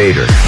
Vader.